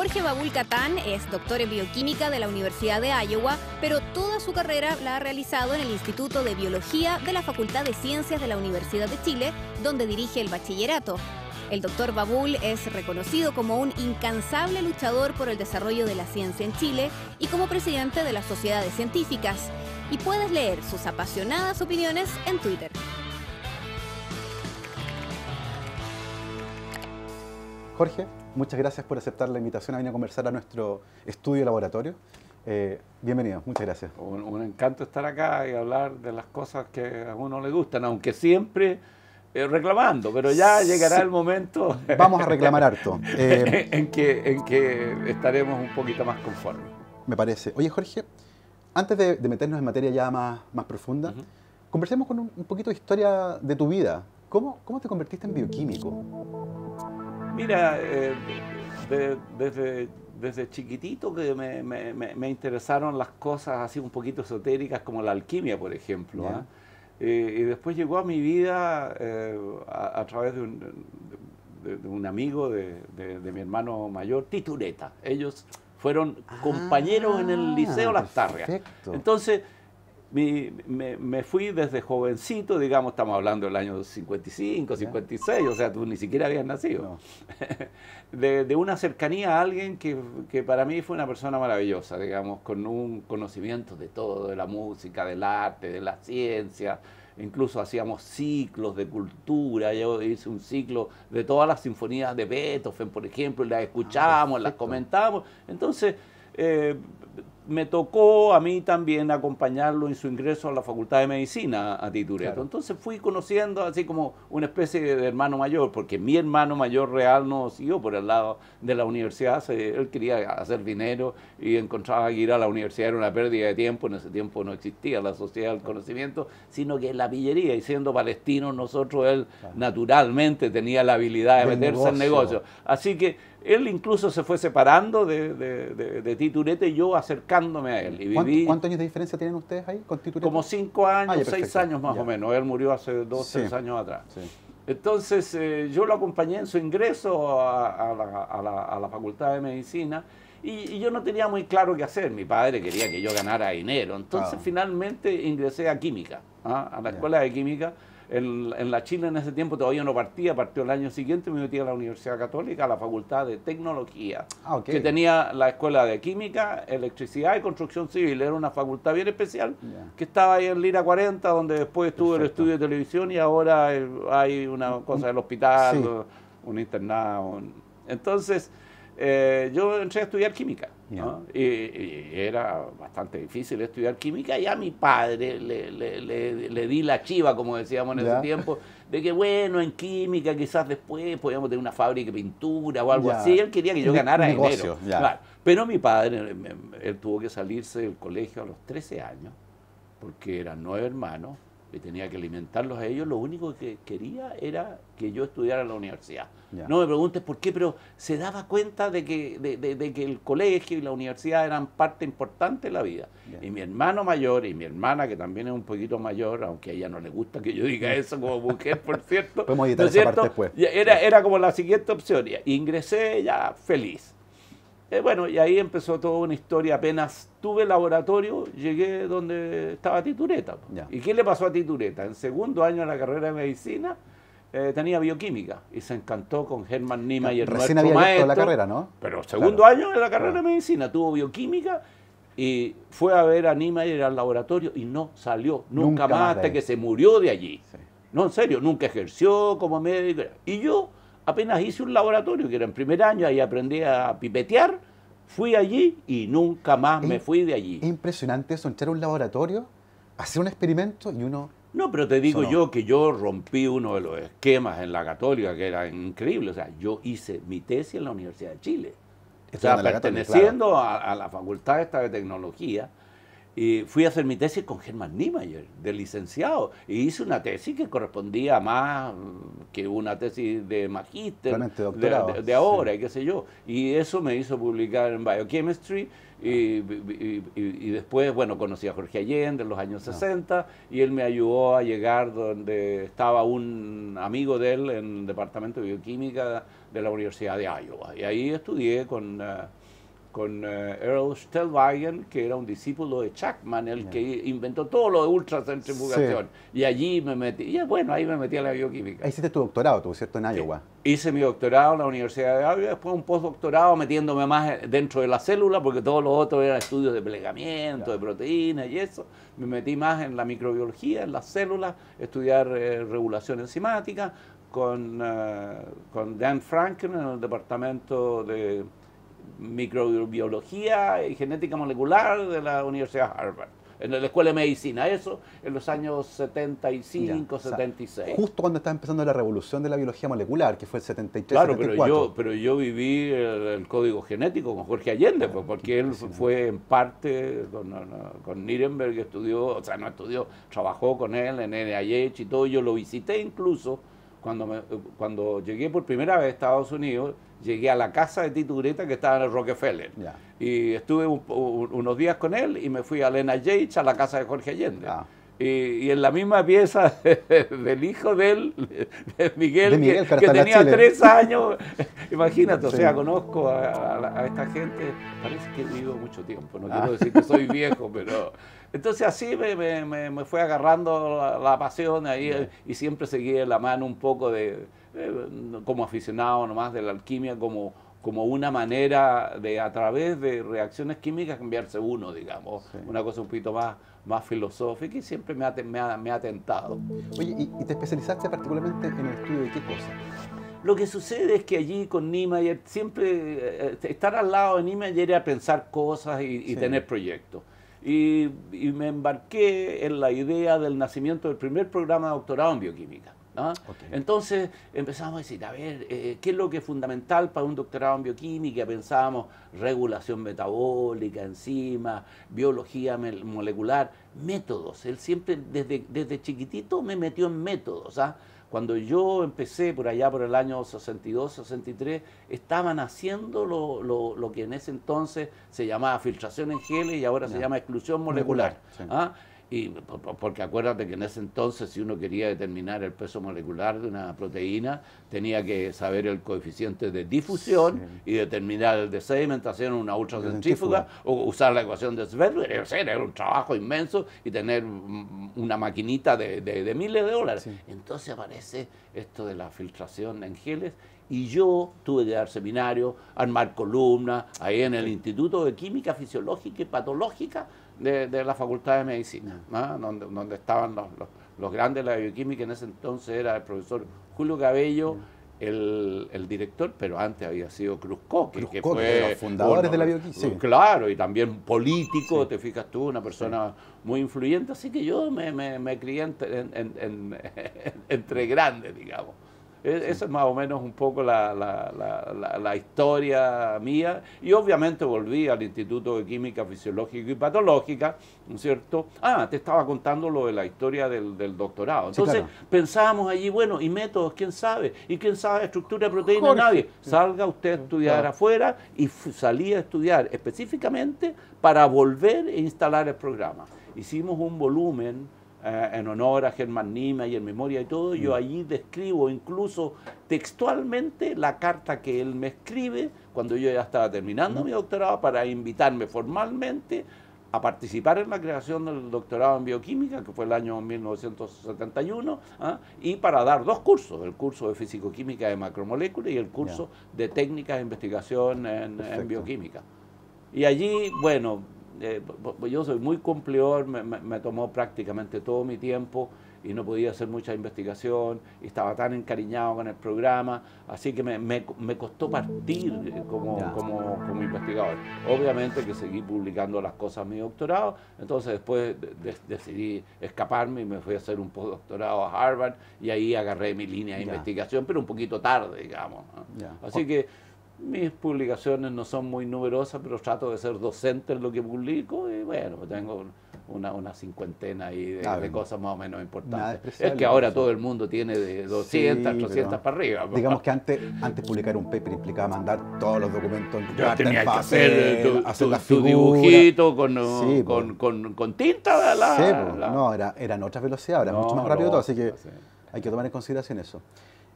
Jorge Babul Catán es doctor en bioquímica de la Universidad de Iowa, pero toda su carrera la ha realizado en el Instituto de Biología de la Facultad de Ciencias de la Universidad de Chile, donde dirige el bachillerato. El doctor Babul es reconocido como un incansable luchador por el desarrollo de la ciencia en Chile y como presidente de las sociedades científicas. Y puedes leer sus apasionadas opiniones en Twitter. Jorge, muchas gracias por aceptar la invitación a venir a conversar a nuestro estudio laboratorio. Eh, bienvenido, muchas gracias. Un, un, encanto estar acá y hablar de las cosas que a uno le gustan, aunque siempre eh, reclamando, pero ya llegará Sí. el momento Vamos a reclamar harto. Eh, en, que, en que estaremos un poquito más conformes. me parece. Oye, Jorge, antes de, de meternos en materia ya más, más profunda, conversemos con un, un poquito de historia de tu vida. ¿Cómo, ¿Cómo te convertiste en bioquímico? Mira, eh, de- desde, desde chiquitito que me, me- me- me interesaron las cosas así un poquito esotéricas como la alquimia, por ejemplo. ¿ah? Eh, y después llegó a mi vida eh, a, a través de un, de- de un amigo de, mi hermano mayor, Titureta. Ellos fueron compañeros en el Liceo Las Tarrias. Ah. Entonces, mi- me, me fui desde jovencito, digamos, estamos hablando del año 55, Ya. 56, o sea, tú ni siquiera habías nacido. No. De, de una cercanía a alguien que, que para mí fue una persona maravillosa, digamos, con un conocimiento de todo, de la música, del arte, de la ciencia. Incluso hacíamos ciclos de cultura. Yo hice un ciclo de todas las sinfonías de Beethoven, por ejemplo, y las escuchábamos, las perfecto. comentábamos. Entonces, eh, me tocó a mí también acompañarlo en su ingreso a la Facultad de Medicina a Titureto. Claro. Entonces fui conociendo así como una especie de hermano mayor, porque mi hermano mayor real no siguió por el lado de la universidad, él quería hacer dinero y encontraba que ir a la universidad era una pérdida de tiempo, en ese tiempo no existía la sociedad del conocimiento, sino que la pillería, y siendo palestino nosotros, él Claro. naturalmente tenía la habilidad de meterse en negocio. Así que él incluso se fue separando de, de, de- de Titurete y yo acercándome a él. Y ¿Cuánto- viví ¿Cuántos años de diferencia tienen ustedes ahí con como cinco años, Ah, seis años más Ya. o menos. Él murió hace dos, Sí. tres años atrás. Sí. Entonces eh, yo lo acompañé en su ingreso a, a la, a la- a la Facultad de Medicina y, y yo no tenía muy claro qué hacer. Mi padre quería que yo ganara dinero. Entonces Ah. finalmente ingresé a Química, ¿ah? a la. Escuela de Química. En, en la Chile en ese tiempo todavía no partía, partió el año siguiente, me metí a la Universidad Católica, a la Facultad de Tecnología, Ah, que tenía la Escuela de Química, Electricidad y Construcción Civil. Era una facultad bien especial que estaba ahí en Lira 40, donde después estuvo el estudio de televisión y ahora hay una cosa del hospital, Sí. un internado. Entonces, eh, yo entré a estudiar química. Y, y era bastante difícil estudiar química y a mi padre le, le- le- le di la chiva, como decíamos en ese tiempo, de que bueno, en química quizás después podíamos tener una fábrica de pintura o algo así. Él quería que yo ganara negocio, dinero. Claro. Pero mi padre, em, él tuvo que salirse del colegio a los 13 años, porque eran nueve hermanos y tenía que alimentarlos a ellos. Lo único que quería era que yo estudiara en la universidad. Ya. No me preguntes por qué, pero se daba cuenta de que, de, de- de que el colegio y la universidad eran parte importante de la vida. Ya. Y mi hermano mayor y mi hermana, que también es un poquito mayor, aunque a ella no le gusta que yo diga eso como mujer, por cierto. Podemos editar ¿no es esa parte cierto? después. Era, era como la siguiente opción. Y ingresé ya feliz. Eh, bueno, y ahí empezó toda una historia. Apenas tuve laboratorio, llegué donde estaba Titureta. Ya. ¿Y qué le pasó a Titureta? En segundo año de la carrera de medicina eh, tenía bioquímica y se encantó con Hermann Niemeyer, Recién nuestro había abierto la maestro. carrera, ¿no? Pero segundo Claro. año de la carrera Claro. de medicina tuvo bioquímica y fue a ver a Niemeyer al laboratorio y no salió nunca, Nunca más hasta que se murió de allí. Sí. No, en serio, nunca ejerció como médico. Y yo apenas hice un laboratorio, que era en primer año, ahí aprendí a pipetear, fui allí y nunca más me fui de allí. Es impresionante eso, entrar a un laboratorio, hacer un experimento y uno... No, pero te digo no. yo que yo rompí uno de los esquemas en la católica, que era increíble. O sea, yo hice mi tesis en la Universidad de Chile. O sea, la Católica, perteneciendo a, a la facultad esta de tecnología. Y fui a hacer mi tesis con Germán Niemeyer, de licenciado, y hice una tesis que correspondía más que una tesis de magíster, de, de, ahora, y qué sé yo. Y eso me hizo publicar en Biochemistry, y, después, bueno, conocí a Jorge Allende en los años 60, y él me ayudó a llegar donde estaba un amigo de él en el Departamento de Bioquímica de la Universidad de Iowa. Y ahí estudié con... Eh, con uh, Earl Stellwagen, que era un discípulo de Chapman, el que inventó todo lo de ultracentrifugación. Y allí me metí, y bueno, ahí me metí a la bioquímica. Ahí hiciste tu doctorado, tú, ¿cierto? En Iowa. Hice mi doctorado en la Universidad de Iowa, después un postdoctorado metiéndome más dentro de la célula, porque todos los otros eran estudios de plegamiento, de proteínas y eso. Me metí más en la microbiología, en las células, estudiar eh, regulación enzimática, con, uh, con Dan Franken en el departamento de microbiología y genética molecular de la Universidad de Harvard, en la Escuela de Medicina, eso en los años 75, 76. justo cuando estaba empezando la revolución de la biología molecular, que fue el 73, Claro, pero yo, pero yo viví el, código genético con Jorge Allende, pues, porque él fue en parte con, con Nirenberg, estudió, o sea, no estudió, trabajó con él en NIH y todo, yo lo visité incluso cuando, me, cuando llegué por primera vez a Estados Unidos, llegué a la casa de Tito Ureta que estaba en el Rockefeller. Y estuve unos días con él y me fui a Lena Yates a la casa de Jorge Allende. Y, en la misma pieza del hijo de él, de Miguel, que, tenía tres años. Imagínate, o sea, conozco a, esta gente, parece que he vivido mucho tiempo, no quiero ah. decir que soy viejo, pero... Entonces así me, me, fue agarrando la, pasión ahí y siempre seguí la mano un poco de, eh, como aficionado nomás de la alquimia, como, como una manera de a través de reacciones químicas cambiarse uno, digamos, una cosa un poquito más más filosófica y siempre me ha, me ha, tentado. Oye, ¿y, te especializaste particularmente en el estudio de qué cosa? Lo que sucede es que allí con Niemeyer, siempre eh, estar al lado de Niemeyer era pensar cosas y, tener proyectos. Y, y, me embarqué en la idea del nacimiento del primer programa de doctorado en bioquímica. Entonces empezamos a decir, a ver, eh, ¿qué es lo que es fundamental para un doctorado en bioquímica? Pensábamos regulación metabólica, enzimas, biología molecular, métodos. Él siempre, desde, desde chiquitito, me metió en métodos. ¿ah? Cuando yo empecé por allá por el año 62, 63, estaban haciendo lo, lo, que en ese entonces se llamaba filtración en geles y ahora se llama exclusión molecular. ¿ah? Y porque acuérdate que en ese entonces si uno quería determinar el peso molecular de una proteína, tenía que saber el coeficiente de difusión y determinar el de sedimentación en una ultracentrífuga o usar la ecuación de Svedberg. Era un trabajo inmenso y tener una maquinita de, de, miles de dólares. Entonces aparece esto de la filtración en geles y yo tuve que dar seminario, armar columnas ahí en el Instituto de Química Fisiológica y Patológica de, la Facultad de Medicina, donde, donde, estaban los, los, grandes de la bioquímica, en ese entonces era el profesor Julio Cabello, el, el, director, pero antes había sido Cruzco, que, que fue de los fundadores de la bioquímica. Claro, y también político, te fijas tú, una persona muy influyente, así que yo me, me, me crié entre grandes, digamos. E, esa es más o menos un poco la, la, la, historia mía. Y obviamente volví al Instituto de Química Fisiológica y Patológica, ¿no es cierto? Ah, te estaba contando lo de la historia del, del doctorado. Entonces pensábamos allí, bueno, ¿y métodos? ¿Quién sabe? ¿Y quién sabe estructura de proteínas? Nadie. Salga usted a estudiar afuera y salí a estudiar específicamente para volver e instalar el programa. Hicimos un volumen eh, en honor a Germán Nima y en memoria y todo, yo mm. allí describo incluso textualmente la carta que él me escribe cuando yo ya estaba terminando mm. mi doctorado para invitarme formalmente a participar en la creación del doctorado en bioquímica, que fue el año 1971, ¿ah? y para dar dos cursos, el curso de fisicoquímica de macromoléculas y el curso de técnicas de investigación en bioquímica. Y allí, bueno, eh, yo soy muy cumplidor, me, tomó prácticamente todo mi tiempo y no podía hacer mucha investigación, y estaba tan encariñado con el programa, así que me, me, costó partir eh, como, como, como, investigador. Obviamente que seguí publicando las cosas en mi doctorado, entonces después decidí escaparme y me fui a hacer un postdoctorado a Harvard y ahí agarré mi línea de investigación, pero un poquito tarde, digamos. Así que mis publicaciones no son muy numerosas, pero trato de ser docente en lo que publico y bueno, tengo una, una cincuentena ahí de, Ah, de cosas más o menos importantes. Es que ahora eso. todo el mundo tiene de 200, Sí, 300 pero para arriba. pues. Digamos que antes, antes publicar un paper implicaba mandar todos los documentos en carta, que hacer tu, hacer tu- las tu figuras. dibujito con, Sí, con, pues. con- con tinta. La, Sí, pues, la- no, era, eran otras velocidades, era No, mucho más rápido todo, así que hay que tomar en consideración eso.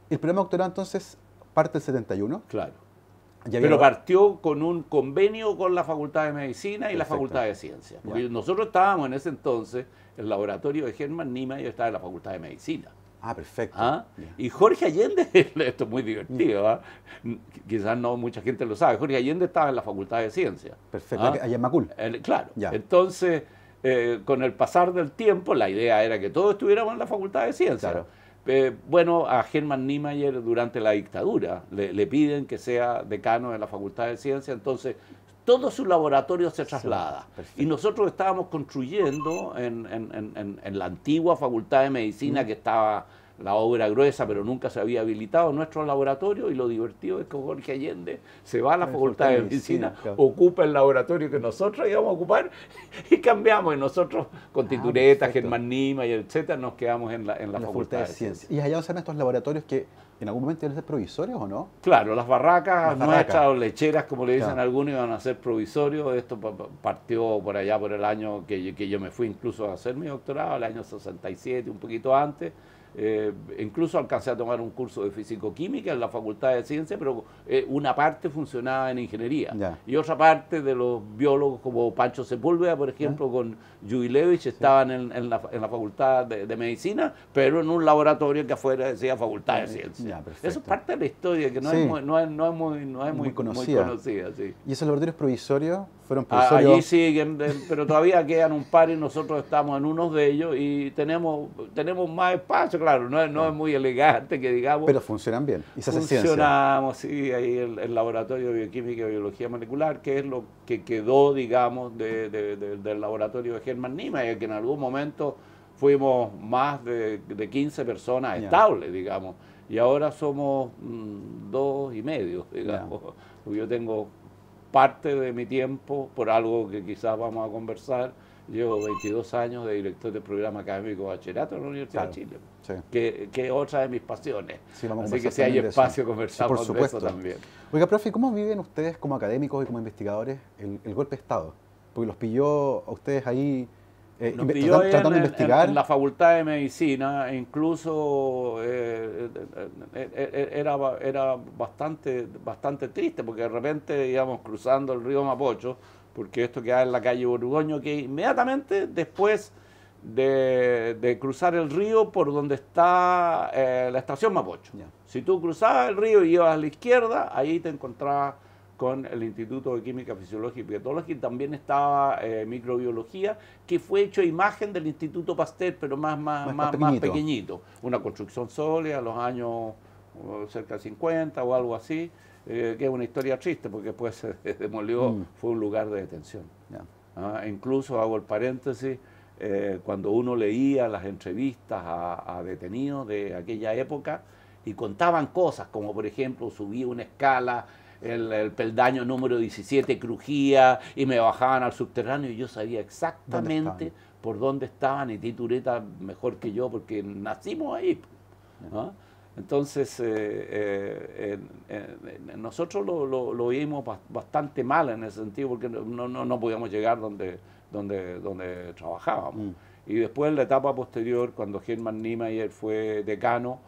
El programa doctorado entonces parte del 71. Claro. Pero partió con un convenio con la Facultad de Medicina y la. Facultad de Ciencias. Porque Ya. nosotros estábamos en ese entonces, el laboratorio de Germán Nima, yo estaba en la Facultad de Medicina. Ah, perfecto. ¿ah? Y Jorge Allende, esto es muy divertido, ¿ah? quizás no mucha gente lo sabe, Jorge Allende estaba en la Facultad de Ciencias. Perfecto, ¿ah? allá en Macul. El- claro. Ya. Entonces, eh, con el pasar del tiempo, la idea era que todos estuviéramos en la Facultad de Ciencias. Claro. Eh, bueno, a Germán Niemeyer durante la dictadura le, le piden que sea decano de la Facultad de Ciencias, entonces todo su laboratorio se traslada. Y nosotros estábamos construyendo en, en- en- en- en la antigua Facultad de Medicina, Mm. que estaba la obra gruesa, pero nunca se había habilitado nuestro laboratorio, y lo divertido es que Jorge Allende se va a la Facultad de Medicina, claro. ocupa el laboratorio que nosotros íbamos a ocupar y cambiamos. Y nosotros, con Ah. Germán Nima y etcétera, nos quedamos en la, en la, Facultad, de Ciencias. Y allá van estos laboratorios que en algún momento iban a ser provisorios o no? Claro, las barracas Las nuestras, o lecheras, como le dicen Claro. algunos, iban a ser provisorios. Esto pa- pa- partió por allá por el año que, yo- que yo me fui incluso a hacer mi doctorado, el año 67, un poquito antes. Eh, incluso alcancé a tomar un curso de físico-química en la Facultad de Ciencias, pero eh, una parte funcionaba en ingeniería. Y otra parte de los biólogos como Pancho Sepúlveda, por ejemplo, con Jubilevich, estaban en, en la, en la Facultad de, de Medicina, pero en un laboratorio que afuera decía Facultad de Ciencias. Eso es parte de la historia, que no, Sí. es, muy, no, es, no es muy, no es Muy muy, conocida. muy conocida, sí. Y esos laboratorios provisorios fueron provisorios. Allí siguen, de- pero todavía quedan un par y nosotros estamos en unos de ellos y tenemos, tenemos más espacio, claro, no es, no es muy elegante que digamos. pero funcionan bien. Y se hace ciencia. Funcionamos, sí, ahí el, el laboratorio de bioquímica y biología molecular, que es lo que quedó, digamos, de- de- de- del laboratorio de Germán Nima, y que en algún momento fuimos más de, de 15 personas estables, digamos, y ahora somos mm, dos y medio, digamos. Yo tengo parte de mi tiempo, por algo que quizás vamos a conversar, llevo 22 años de director del programa académico de bachillerato en la Universidad Claro. de Chile Sí. que, que es otra de mis pasiones. Sí, Así que si hay eso. espacio, Sí, conversamos por de eso supuesto. también. Oiga, profe, ¿cómo viven ustedes como académicos y como investigadores el, el golpe de Estado? Porque los pilló a ustedes ahí eh, Nos pilló tratando en, de investigar. en la Facultad de Medicina, incluso eh, eh, era, era bastante, bastante triste, porque de repente íbamos cruzando el río Mapocho, porque esto queda en la calle Borgoño, que inmediatamente después de, de cruzar el río por donde está eh, la estación Mapocho. Si tú cruzabas el río y ibas a la izquierda, ahí te encontrabas con el Instituto de Química Fisiológica y Biotología y también estaba eh, microbiología, que fue hecho a imagen del Instituto Pasteur, pero más, más, Más- más, más más pequeñito. pequeñito. Una construcción sólida, los años cerca de 50 o algo así, eh, que es una historia triste porque después se demolió, Mm. fue un lugar de detención. Ah, incluso hago el paréntesis, eh, cuando uno leía las entrevistas a, a detenidos de aquella época y contaban cosas, como por ejemplo subía una escala, el, el peldaño número 17 crujía y me bajaban al subterráneo y yo sabía exactamente por dónde estaban y Titureta mejor que yo porque nacimos ahí. ¿ah? Entonces, eh, eh, nosotros lo, lo- lo vimos bas- bastante mal en ese sentido porque no, no, no podíamos llegar donde, donde, donde trabajábamos. Mm. Y después, en la etapa posterior, cuando Germán Niemeyer fue decano,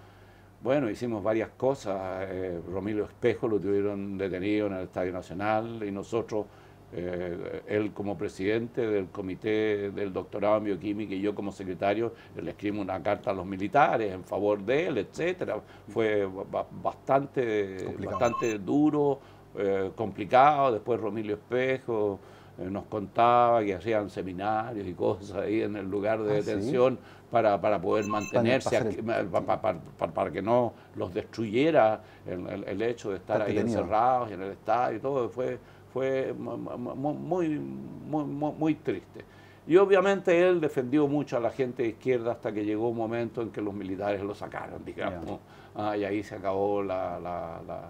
bueno, hicimos varias cosas. Eh, Romilio Espejo lo tuvieron detenido en el Estadio Nacional y nosotros, eh, él como presidente del comité del doctorado en bioquímica y yo como secretario, le escribimos una carta a los militares en favor de él, etcétera. Fue ba- bastante, Complicado. bastante duro, eh, complicado. Después Romilio Espejo eh, nos contaba que hacían seminarios y cosas ahí en el lugar de Ah, ¿sí? detención para, para poder mantenerse, pasar aquí- el- pa- pa- pa- pa- para, que no los destruyera el, el- el hecho de estar Estar ahí detenido. encerrados y en el estadio y todo, fue, fue mu- mu- mu- muy, muy, muy, muy triste. Y obviamente él defendió mucho a la gente de izquierda hasta que llegó un momento en que los militares lo sacaron, digamos. Ah, y ahí se acabó la, la, la-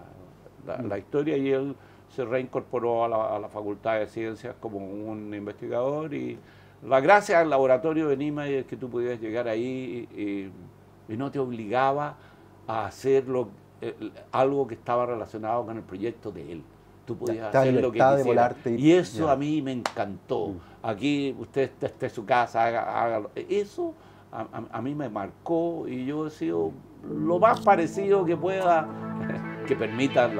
la- la historia y él se reincorporó a la, a la Facultad de Ciencias como un investigador y la gracia del laboratorio de Nima es que tú podías llegar ahí y, no te obligaba a hacer algo que estaba relacionado con el proyecto de él. Tú podías hacer lo que quisieras. Y, eso a mí me encantó. Mm. Aquí usted esté en su casa, haga, Eso a, mí me marcó y yo he sido lo más parecido que pueda que permitan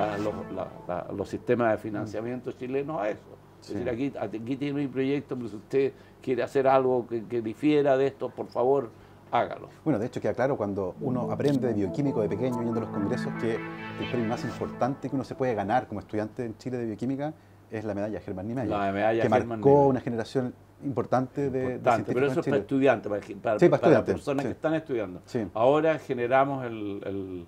los sistemas de financiamiento chilenos a eso. Es decir, aquí, aquí tiene un proyecto, pero si usted quiere hacer algo que, difiera de esto, por favor, hágalo. Bueno, de hecho queda claro cuando uno aprende de bioquímico de pequeño yendo a los congresos que el premio más importante que uno se puede ganar como estudiante en Chile de bioquímica es la medalla Germán Niemeyer. La medalla que marcó una generación importante de, importante, pero eso es para estudiantes, para, para, para, personas que están estudiando. Ahora generamos el el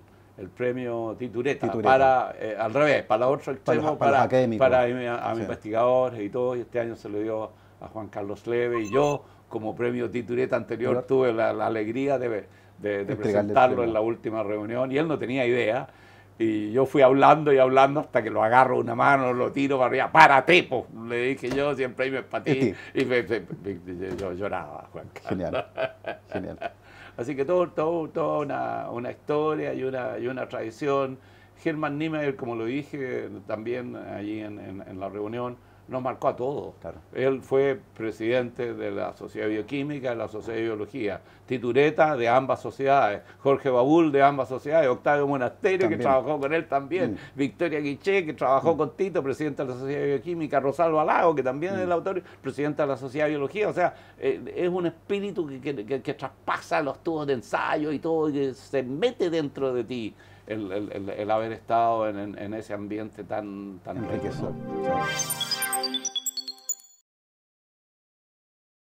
premio Titureta, para, eh, al revés, para otro extremo, para, para, a, investigadores y todo, y este año se lo dio a Juan Carlos Leve y yo, como premio Titureta anterior, tuve la, alegría de, presentarlo en la última reunión y él no tenía idea. Y yo fui hablando y hablando hasta que lo agarro una mano, lo tiro para arriba, para tipo. Le dije yo, siempre es para ti. Y yo lloraba, Juan Carlos. Genial, genial. Así que todo, todo, toda una, una, historia y una, y una tradición. Germán Niemeyer, como lo dije también allí en, en la reunión, nos marcó a todos. Él fue presidente de la Sociedad de Bioquímica, de la Sociedad de Biología, Titureta de ambas sociedades, Jorge Babul de ambas sociedades, Octavio Monasterio, que trabajó con él también, mm. Victoria Guiché, que trabajó mm. con Tito, presidente de la Sociedad de Bioquímica, Rosalvo Alago, que también es el mm. autor, presidente de la Sociedad de Biología. O sea, eh, es un espíritu que, traspasa los tubos de ensayo y todo, y que se mete dentro de ti. El, haber estado en, ese ambiente tan, tan enriquecedor.